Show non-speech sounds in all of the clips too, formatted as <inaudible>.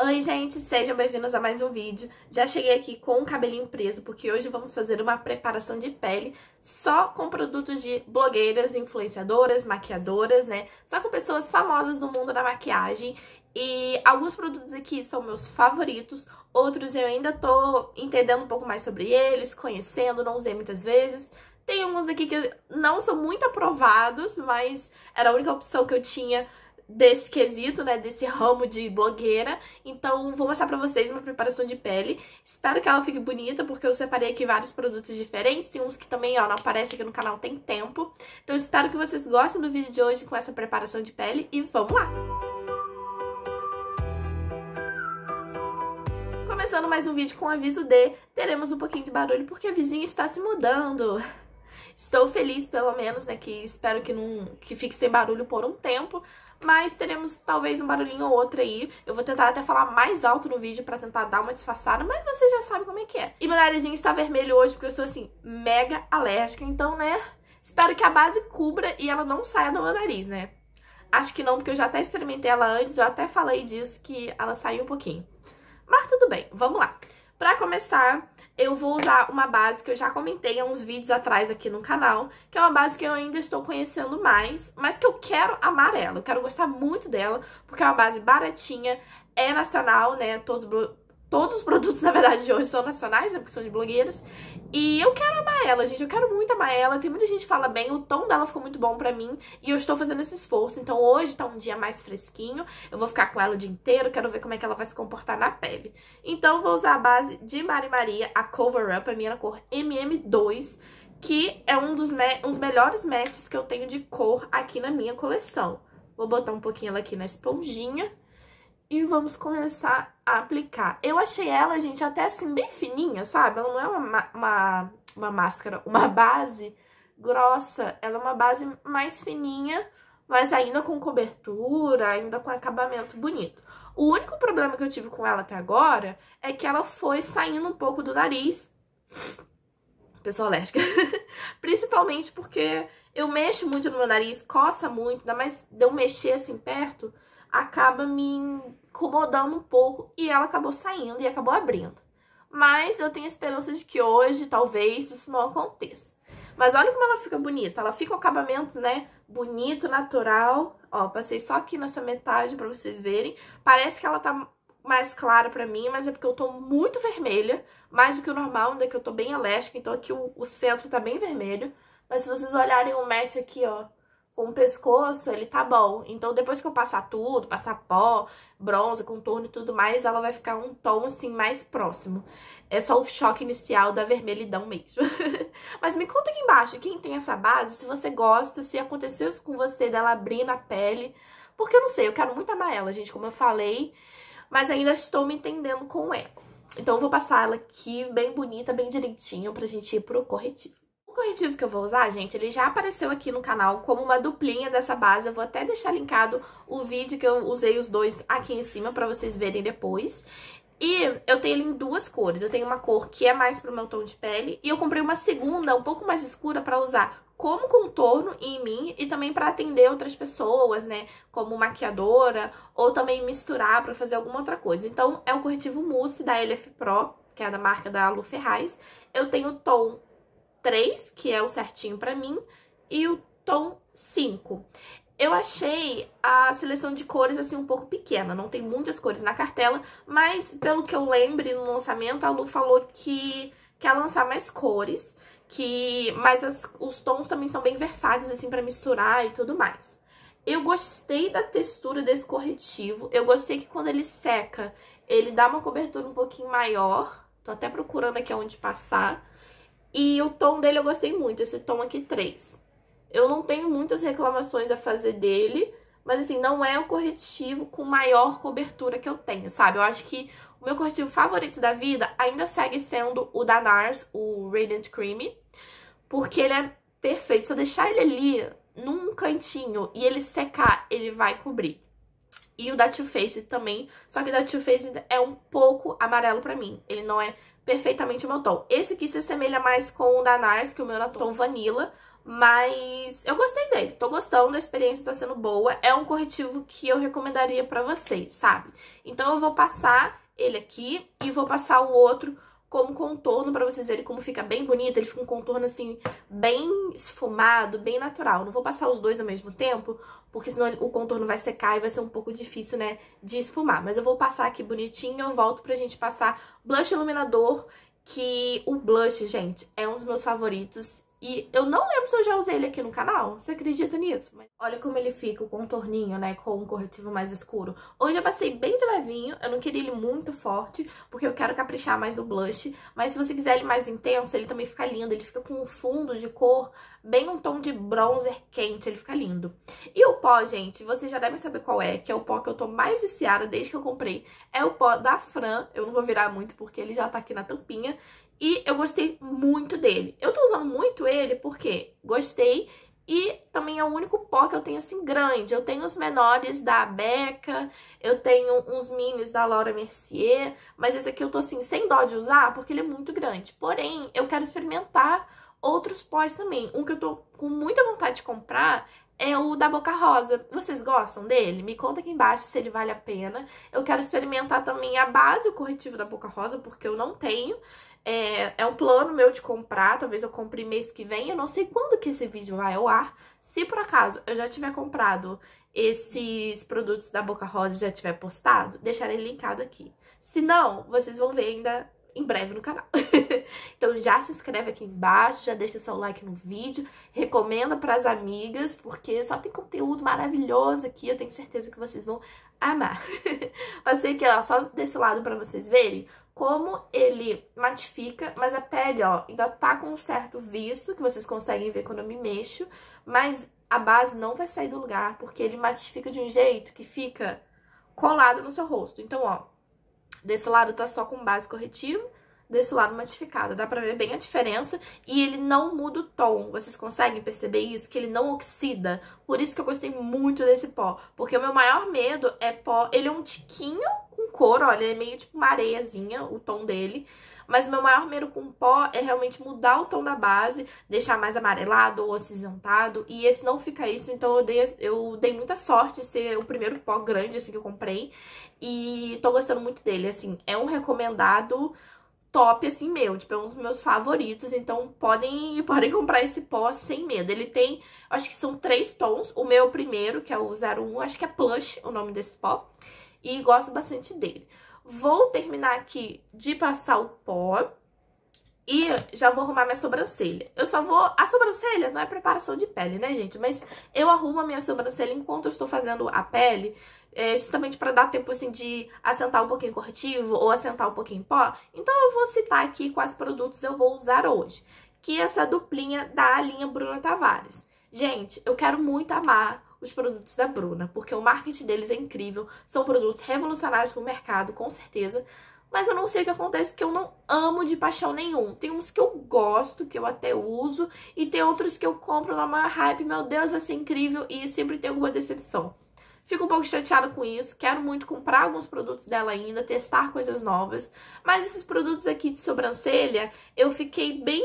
Oi, gente, sejam bem-vindos a mais um vídeo. Já cheguei aqui com o cabelinho preso, porque hoje vamos fazer uma preparação de pele só com produtos de blogueiras, influenciadoras, maquiadoras, né? Só com pessoas famosas do mundo da maquiagem. E alguns produtos aqui são meus favoritos, outros eu ainda tô entendendo um pouco mais sobre eles, conhecendo, não usei muitas vezes. Tem alguns aqui que não são muito aprovados, mas era a única opção que eu tinha desse quesito, né, desse ramo de blogueira. Então, vou mostrar pra vocês uma preparação de pele. Espero que ela fique bonita, porque eu separei aqui vários produtos diferentes. Tem uns que também, ó, não aparecem aqui no canal tem tempo. Então, espero que vocês gostem do vídeo de hoje com essa preparação de pele e vamos lá! Começando mais um vídeo com aviso de teremos um pouquinho de barulho porque a vizinha está se mudando. Estou feliz, pelo menos, né, que espero que, não, que fique sem barulho por um tempo, mas teremos talvez um barulhinho ou outro aí. Eu vou tentar até falar mais alto no vídeo pra tentar dar uma disfarçada, mas você já sabe como é que é. E meu narizinho está vermelho hoje porque eu estou, assim, mega alérgica, então, né, espero que a base cubra e ela não saia do meu nariz, né. Acho que não, porque eu já até experimentei ela antes, eu até falei disso, que ela saiu um pouquinho. Mas tudo bem, vamos lá. Pra começar, eu vou usar uma base que eu já comentei há uns vídeos atrás aqui no canal, que é uma base que eu ainda estou conhecendo mais, mas que eu quero amar ela, eu quero gostar muito dela, porque é uma base baratinha, é nacional, né, todos Todos os produtos, <laughs> na verdade, de hoje são nacionais, né, porque são de blogueiras. E eu quero amar ela, gente, eu quero muito amar ela. Tem muita gente que fala bem, o tom dela ficou muito bom pra mim. E eu estou fazendo esse esforço. Então hoje tá um dia mais fresquinho, eu vou ficar com ela o dia inteiro, quero ver como é que ela vai se comportar na pele. Então eu vou usar a base de Mari Maria, a Cover Up, a minha na cor MM2, que é um dos me melhores matches que eu tenho de cor aqui na minha coleção. Vou botar um pouquinho ela aqui na esponjinha e vamos começar a aplicar. Eu achei ela, gente, até assim, bem fininha, sabe? Ela não é uma, uma, uma máscara, uma base grossa. Ela é uma base mais fininha, mas ainda com cobertura, ainda com acabamento bonito. O único problema que eu tive com ela até agora é que ela foi saindo um pouco do nariz. Pessoa alérgica. <laughs> Principalmente porque eu mexo muito no meu nariz, coça muito, ainda mais de eu mexer assim perto acaba me incomodando um pouco e ela acabou saindo e acabou abrindo. Mas eu tenho esperança de que hoje, talvez, isso não aconteça. Mas olha como ela fica bonita. Ela fica um acabamento, né, bonito, natural. Ó, passei só aqui nessa metade pra vocês verem. Parece que ela tá mais clara pra mim, mas é porque eu tô muito vermelha. Mais do que o normal, ainda que eu tô bem alérgica. Então aqui o, o centro tá bem vermelho. Mas se vocês olharem o match aqui, ó, com o pescoço, ele tá bom. Então, depois que eu passar tudo, passar pó, bronze, contorno e tudo mais, ela vai ficar um tom, assim, mais próximo. É só o choque inicial da vermelhidão mesmo. <laughs> Mas me conta aqui embaixo, quem tem essa base, se você gosta, se aconteceu com você dela abrir na pele. Porque eu não sei, eu quero muito amar ela, gente, como eu falei. Mas ainda estou me entendendo com ela. Então, eu vou passar ela aqui bem bonita, bem direitinho, pra gente ir pro corretivo corretivo que eu vou usar, gente, ele já apareceu aqui no canal como uma duplinha dessa base. Eu vou até deixar linkado o vídeo que eu usei os dois aqui em cima pra vocês verem depois. E eu tenho ele em duas cores. Eu tenho uma cor que é mais pro meu tom de pele. E eu comprei uma segunda, um pouco mais escura, pra usar como contorno em mim e também para atender outras pessoas, né, como maquiadora ou também misturar para fazer alguma outra coisa. Então, é um corretivo mousse da LF Pro, que é da marca da Lu Ferraz. Eu tenho o tom 3, que é o certinho pra mim, e o tom 5. Eu achei a seleção de cores assim um pouco pequena, não tem muitas cores na cartela, mas pelo que eu lembre no lançamento, a Lu falou que quer lançar mais cores, que mas as, os tons também são bem versáteis assim para misturar e tudo mais. Eu gostei da textura desse corretivo, eu gostei que quando ele seca, ele dá uma cobertura um pouquinho maior, tô até procurando aqui onde passar, e o tom dele eu gostei muito, esse tom aqui 3. Eu não tenho muitas reclamações a fazer dele, mas assim, não é o corretivo com maior cobertura que eu tenho, sabe? Eu acho que o meu corretivo favorito da vida ainda segue sendo o da NARS, o Radiant Creamy, porque ele é perfeito. Se eu deixar ele ali num cantinho e ele secar, ele vai cobrir. E o da Too Faced também, só que o da Too Faced é um pouco amarelo pra mim. Ele não é perfeitamente o meu tom. Esse aqui se assemelha mais com o da NARS, que o meu é tom vanilla, Mas eu gostei dele, tô gostando, a experiência tá sendo boa. É um corretivo que eu recomendaria pra vocês, sabe? Então eu vou passar ele aqui e vou passar o outro como contorno para vocês verem como fica bem bonito. Ele fica um contorno assim, bem esfumado, bem natural. Não vou passar os dois ao mesmo tempo, porque senão o contorno vai secar e vai ser um pouco difícil, né, de esfumar. Mas eu vou passar aqui bonitinho eu volto pra gente passar blush iluminador, que o blush, gente, é um dos meus favoritos e eu não lembro se eu já usei ele aqui no canal. Você acredita nisso? Mas olha como ele fica, o contorninho, né? Com um corretivo mais escuro. Hoje eu passei bem de levinho. Eu não queria ele muito forte, porque eu quero caprichar mais no blush. Mas se você quiser ele mais intenso, ele também fica lindo. Ele fica com um fundo de cor bem um tom de bronzer quente. Ele fica lindo. E o pó, gente, vocês já devem saber qual é. Que é o pó que eu tô mais viciada desde que eu comprei. É o pó da Fran. Eu não vou virar muito, porque ele já tá aqui na tampinha. E eu gostei muito dele. Eu tô usando muito ele porque gostei e também é o único pó que eu tenho assim grande. Eu tenho os menores da Becca, eu tenho uns minis da Laura Mercier, mas esse aqui eu tô assim sem dó de usar porque ele é muito grande. Porém, eu quero experimentar outros pós também. Um que eu tô com muita vontade de comprar é o da Boca Rosa. Vocês gostam dele? Me conta aqui embaixo se ele vale a pena. Eu quero experimentar também a base, o corretivo da Boca Rosa, porque eu não tenho. É, é um plano meu de comprar, talvez eu compre mês que vem. Eu não sei quando que esse vídeo vai ao ar. Se por acaso eu já tiver comprado esses produtos da Boca Rosa já tiver postado, deixarei linkado aqui. Se não, vocês vão ver ainda em breve no canal. <laughs> então já se inscreve aqui embaixo, já deixa seu like no vídeo, recomenda para as amigas, porque só tem conteúdo maravilhoso aqui, eu tenho certeza que vocês vão amar. <laughs> Passei aqui, ó, só desse lado para vocês verem como ele matifica, mas a pele, ó, ainda tá com um certo viço, que vocês conseguem ver quando eu me mexo, mas a base não vai sair do lugar, porque ele matifica de um jeito que fica colado no seu rosto. Então, ó, desse lado tá só com base corretivo, desse lado matificada. Dá pra ver bem a diferença e ele não muda o tom. Vocês conseguem perceber isso? Que ele não oxida. Por isso que eu gostei muito desse pó. Porque o meu maior medo é pó... Ele é um tiquinho cor, olha, é meio tipo uma areiazinha, o tom dele. Mas meu maior medo com pó é realmente mudar o tom da base, deixar mais amarelado ou acinzentado. E esse não fica isso, então eu dei, eu dei muita sorte de ser o primeiro pó grande assim que eu comprei. E tô gostando muito dele, assim, é um recomendado top, assim, meu. Tipo, é um dos meus favoritos. Então, podem, <laughs> podem comprar esse pó sem medo. Ele tem, acho que são três tons. O meu primeiro, que é o 01, acho que é Plush o nome desse pó. E gosto bastante dele. Vou terminar aqui de passar o pó. E já vou arrumar minha sobrancelha. Eu só vou... A sobrancelha não é preparação de pele, né, gente? Mas eu arrumo a minha sobrancelha enquanto eu estou fazendo a pele é, justamente para dar tempo assim de assentar um pouquinho corretivo ou assentar um pouquinho pó. Então eu vou citar aqui quais produtos eu vou usar hoje, que é essa duplinha da linha Bruna Tavares. Gente, eu quero muito amar os produtos da Bruna, porque o marketing deles é incrível, são produtos revolucionários para o mercado, com certeza. Mas eu não sei o que acontece, que eu não amo de paixão nenhum. Tem uns que eu gosto, que eu até uso, e tem outros que eu compro na maior hype, meu Deus, vai ser incrível, e sempre tem alguma decepção. Fico um pouco chateada com isso, quero muito comprar alguns produtos dela ainda, testar coisas novas. Mas esses produtos aqui de sobrancelha, eu fiquei bem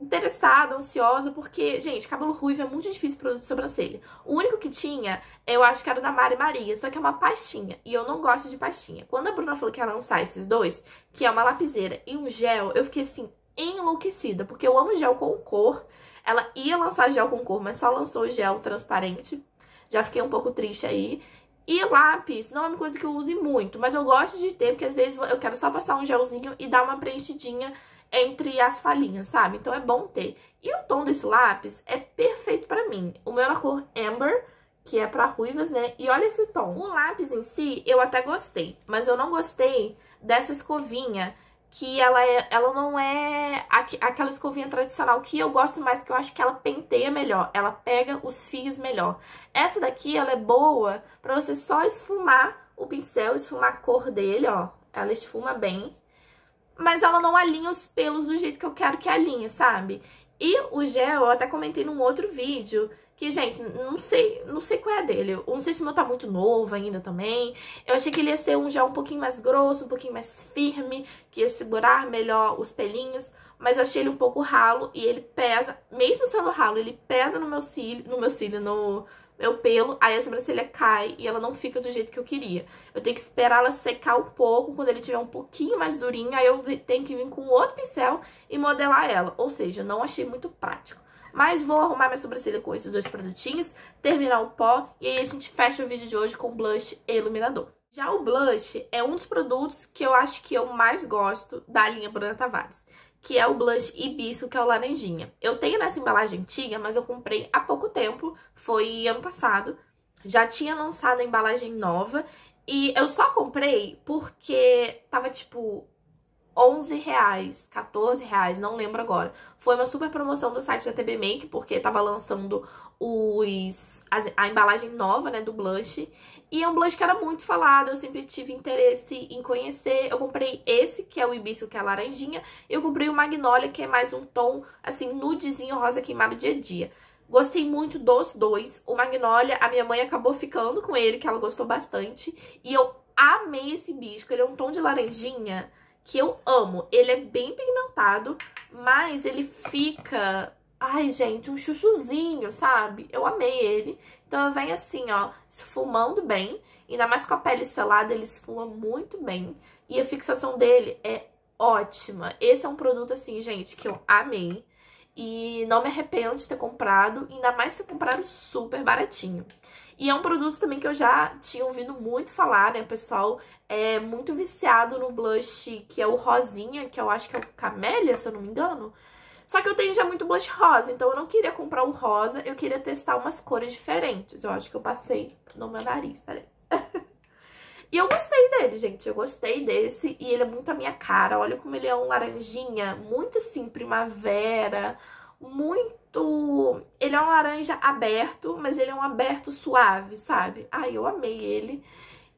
interessada, ansiosa, porque, gente, cabelo ruivo é muito difícil produto de sobrancelha. O único que tinha, eu acho que era da Mari Maria, só que é uma pastinha, e eu não gosto de pastinha. Quando a Bruna falou que ia lançar esses dois, que é uma lapiseira e um gel, eu fiquei assim, enlouquecida, porque eu amo gel com cor. Ela ia lançar gel com cor, mas só lançou gel transparente. Já fiquei um pouco triste aí. E lápis não é uma coisa que eu use muito, mas eu gosto de ter, porque às vezes eu quero só passar um gelzinho e dar uma preenchidinha entre as falhinhas, sabe? Então é bom ter. E o tom desse lápis é perfeito pra mim. O meu é na cor Amber, que é pra ruivas, né? E olha esse tom. O lápis em si, eu até gostei, mas eu não gostei dessa escovinha que ela, é, ela não é aquela escovinha tradicional que eu gosto mais, que eu acho que ela penteia melhor, ela pega os fios melhor. Essa daqui, ela é boa pra você só esfumar o pincel, esfumar a cor dele, ó. Ela esfuma bem, mas ela não alinha os pelos do jeito que eu quero que alinhe, sabe? E o gel, eu até comentei num outro vídeo, que, gente, não sei, não sei qual é a dele. Eu não sei se o meu tá muito novo ainda também. Eu achei que ele ia ser um gel um pouquinho mais grosso, um pouquinho mais firme, que ia segurar melhor os pelinhos. Mas eu achei ele um pouco ralo e ele pesa, mesmo sendo ralo, ele pesa no meu cílio, no meu cílio, no meu pelo, aí a sobrancelha cai e ela não fica do jeito que eu queria. Eu tenho que esperar ela secar um pouco, quando ele tiver um pouquinho mais durinho, aí eu tenho que vir com outro pincel e modelar ela. Ou seja, não achei muito prático. Mas vou arrumar minha sobrancelha com esses dois produtinhos, terminar o pó e aí a gente fecha o vídeo de hoje com blush e iluminador. Já o blush é um dos produtos que eu acho que eu mais gosto da linha Bruna Tavares que é o blush Hibisco, que é o laranjinha. Eu tenho nessa embalagem antiga, mas eu comprei há pouco tempo, foi ano passado. Já tinha lançado a embalagem nova e eu só comprei porque tava tipo 11 reais, 14 reais, não lembro agora. Foi uma super promoção do site da TB Make, porque tava lançando os, a, a, embalagem nova, né, do blush. E é um blush que era muito falado, eu sempre tive interesse em conhecer. Eu comprei esse, que é o hibisco, que é laranjinha. E eu comprei o magnolia, que é mais um tom, assim, nudezinho rosa queimado dia a dia. Gostei muito dos dois. O magnolia, a minha mãe acabou ficando com ele, que ela gostou bastante. E eu amei esse hibisco, ele é um tom de laranjinha que eu amo. Ele é bem pigmentado, mas ele fica... Ai, gente, um chuchuzinho, sabe? Eu amei ele. Então, vem assim, ó, esfumando bem. Ainda mais com a pele selada, ele esfuma muito bem. E a fixação dele é ótima. Esse é um produto, assim, gente, que eu amei. E não me arrependo de ter comprado, ainda mais ter comprado super baratinho. E é um produto também que eu já tinha ouvido muito falar, né? Pessoal é muito viciado no blush, que é o rosinha, que eu acho que é o camélia, se eu não me engano. Só que eu tenho já muito blush rosa, então eu não queria comprar o rosa, eu queria testar umas cores diferentes. Eu acho que eu passei no meu nariz, peraí. <laughs> e eu gostei dele, gente, eu gostei desse e ele é muito a minha cara. Olha como ele é um laranjinha, muito assim, primavera, muito... Ele é um laranja aberto, mas ele é um aberto suave, sabe? Ai, eu amei ele.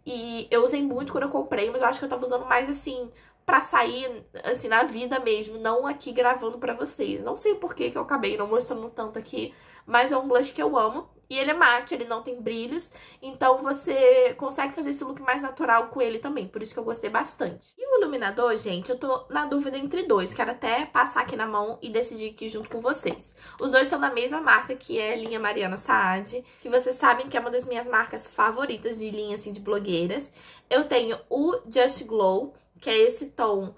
E eu usei muito quando eu comprei, mas eu acho que eu tava usando mais assim pra sair, assim, na vida mesmo, não aqui gravando pra vocês. Não sei por que que eu acabei não mostrando tanto aqui, mas é um blush que eu amo. E ele é mate, ele não tem brilhos, então você consegue fazer esse look mais natural com ele também, por isso que eu gostei bastante. E o iluminador, gente, eu tô na dúvida entre dois, quero até passar aqui na mão e decidir aqui junto com vocês. Os dois são da mesma marca, que é a linha Mariana Saad, que vocês sabem que é uma das minhas marcas favoritas de linha, assim, de blogueiras. Eu tenho o Just Glow, que é esse tom,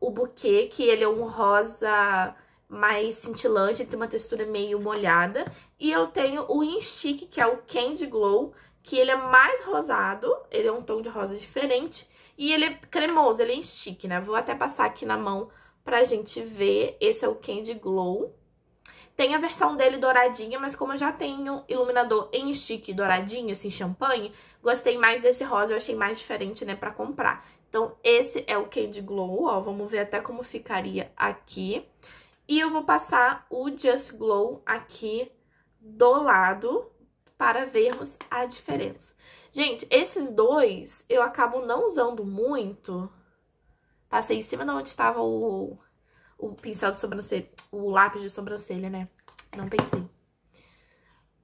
o buquê, que ele é um rosa mais cintilante, ele tem uma textura meio molhada. E eu tenho o Instique, que é o Candy Glow, que ele é mais rosado, ele é um tom de rosa diferente. E ele é cremoso, ele é Instique, né? Vou até passar aqui na mão pra gente ver. Esse é o Candy Glow. Tem a versão dele douradinha, mas como eu já tenho iluminador em stick douradinho, assim, champanhe, gostei mais desse rosa, eu achei mais diferente, né, pra comprar. Então, esse é o Candy Glow, ó, vamos ver até como ficaria aqui. E eu vou passar o Just Glow aqui do lado para vermos a diferença. Gente, esses dois eu acabo não usando muito. Passei em cima de onde estava o, o pincel de sobrancelha, o lápis de sobrancelha, né? Não pensei.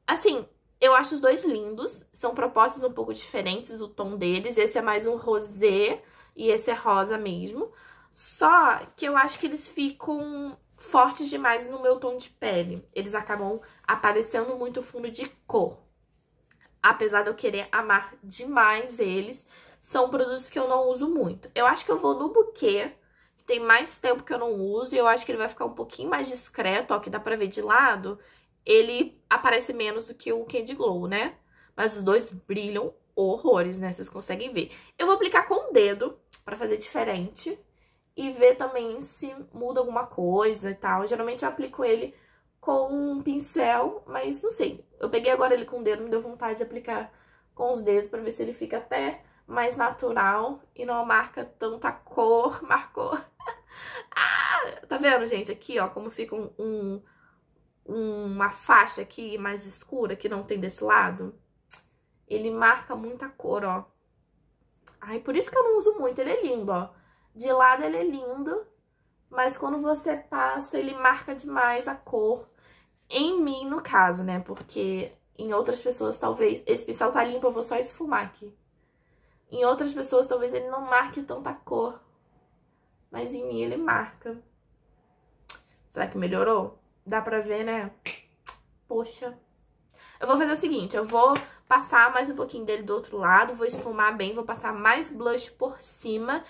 Assim, eu acho os dois lindos, são propostas um pouco diferentes, o tom deles. Esse é mais um rosé e esse é rosa mesmo. Só que eu acho que eles ficam fortes demais no meu tom de pele. Eles acabam aparecendo muito fundo de cor. Apesar de eu querer amar demais eles, são produtos que eu não uso muito. Eu acho que eu vou no buquê, que tem mais tempo que eu não uso, e eu acho que ele vai ficar um pouquinho mais discreto, ó, que dá pra ver de lado. Ele aparece menos do que o Candy Glow, né? Mas os dois brilham horrores, né? Vocês conseguem ver. Eu vou aplicar com o dedo pra fazer diferente e ver também se muda alguma coisa e tal. Geralmente eu aplico ele com um pincel, mas não sei. Eu peguei agora ele com o dedo, me deu vontade de aplicar com os dedos pra ver se ele fica até mais natural e não marca tanta cor, <laughs> marcou. ah, tá vendo, gente? Aqui, ó, como fica um, um, uma faixa aqui mais escura que não tem desse lado. Ele marca muita cor, ó. Ai, por isso que eu não uso muito. Ele é lindo, ó. De lado ele é lindo, mas quando você passa, ele marca demais a cor. Em mim, no caso, né? Porque em outras pessoas, talvez... Esse pincel tá limpo, eu vou só esfumar aqui. Em outras pessoas, talvez ele não marque tanta cor. Mas em mim ele marca. Será que melhorou? Dá pra ver, né? Poxa. Eu vou fazer o seguinte, eu vou passar mais um pouquinho dele do outro lado, vou esfumar bem, vou passar mais blush por cima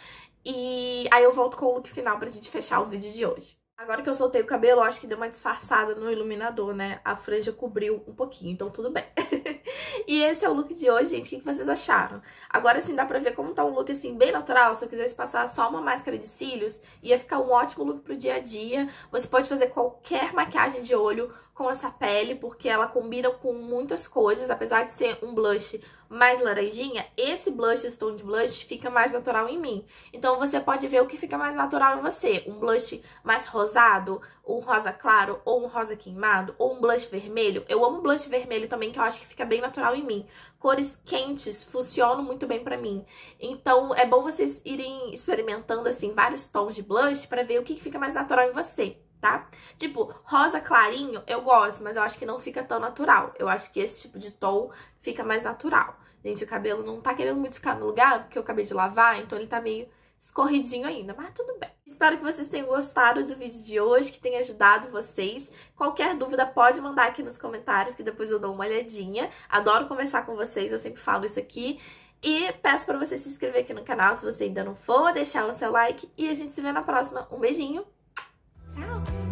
e aí eu volto com o look final pra gente fechar o vídeo de hoje. Agora que eu soltei o cabelo, acho que deu uma disfarçada no iluminador, né? A franja cobriu um pouquinho, então tudo bem. <laughs> e esse é o look de hoje, gente. O que vocês acharam? Agora sim dá pra ver como tá um look assim bem natural. Se eu quisesse passar só uma máscara de cílios, ia ficar um ótimo look pro dia a dia. Você pode fazer qualquer maquiagem de olho com essa pele, porque ela combina com muitas coisas, apesar de ser um blush mais laranjinha, esse blush Stone Blush fica mais natural em mim. Então você pode ver o que fica mais natural em você, um blush mais rosado, um rosa claro, ou um rosa queimado, ou um blush vermelho. Eu amo blush vermelho também, que eu acho que fica bem natural em mim. Cores quentes funcionam muito bem pra mim. Então é bom vocês irem experimentando assim vários tons de blush para ver o que fica mais natural em você tá? Tipo, rosa clarinho eu gosto, mas eu acho que não fica tão natural. Eu acho que esse tipo de tom fica mais natural. Gente, o cabelo não tá querendo muito ficar no lugar, porque eu acabei de lavar, então ele tá meio escorridinho ainda, mas tudo bem. Espero que vocês tenham gostado do vídeo de hoje, que tenha ajudado vocês. Qualquer dúvida pode mandar aqui nos comentários, que depois eu dou uma olhadinha. Adoro conversar com vocês, eu sempre falo isso aqui. E peço para você se inscrever aqui no canal se você ainda não for, deixar o seu like e a gente se vê na próxima. Um beijinho! Ciao.